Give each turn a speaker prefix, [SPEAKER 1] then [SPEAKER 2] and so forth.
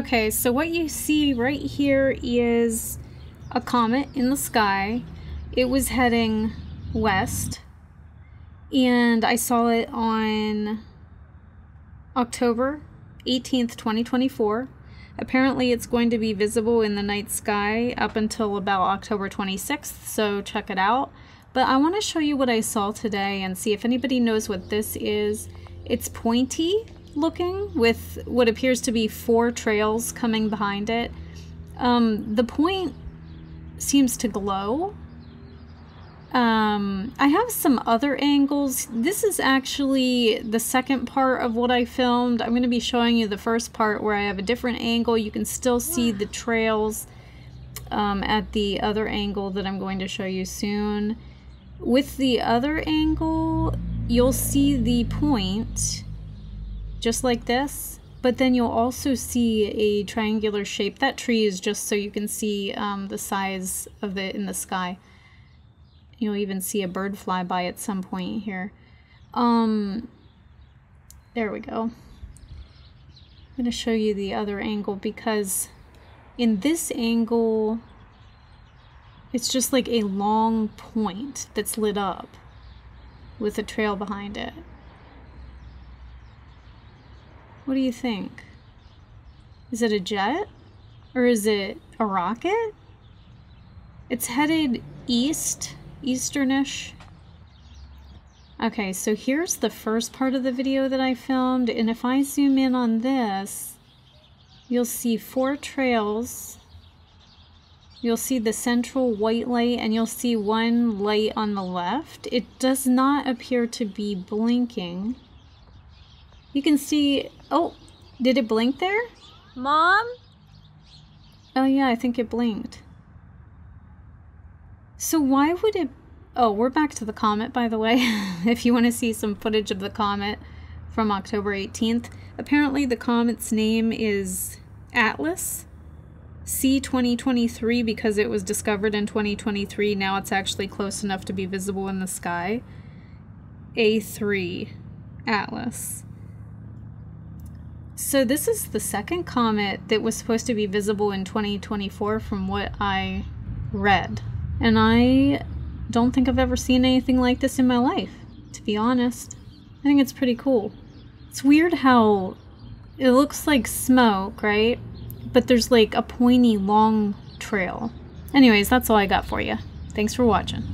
[SPEAKER 1] Okay, so what you see right here is a comet in the sky. It was heading west, and I saw it on October 18th, 2024. Apparently, it's going to be visible in the night sky up until about October 26th, so check it out. But I want to show you what I saw today and see if anybody knows what this is. It's pointy looking with what appears to be four trails coming behind it. Um, the point seems to glow. Um, I have some other angles. This is actually the second part of what I filmed. I'm going to be showing you the first part where I have a different angle. You can still see the trails um, at the other angle that I'm going to show you soon. With the other angle, you'll see the point just like this, but then you'll also see a triangular shape. That tree is just so you can see um, the size of it in the sky. You'll even see a bird fly by at some point here. Um, there we go. I'm going to show you the other angle because in this angle, it's just like a long point that's lit up with a trail behind it. What do you think? Is it a jet? Or is it a rocket? It's headed east, easternish. Okay, so here's the first part of the video that I filmed, and if I zoom in on this, you'll see four trails. You'll see the central white light, and you'll see one light on the left. It does not appear to be blinking. You can see, oh, did it blink there?
[SPEAKER 2] Mom?
[SPEAKER 1] Oh yeah, I think it blinked. So why would it, oh, we're back to the comet, by the way, if you want to see some footage of the comet from October 18th. Apparently the comet's name is Atlas. C2023 because it was discovered in 2023. Now it's actually close enough to be visible in the sky. A3 Atlas. So this is the second comet that was supposed to be visible in 2024 from what I read. And I don't think I've ever seen anything like this in my life, to be honest. I think it's pretty cool. It's weird how it looks like smoke, right? But there's like a pointy long trail. Anyways, that's all I got for you. Thanks for watching.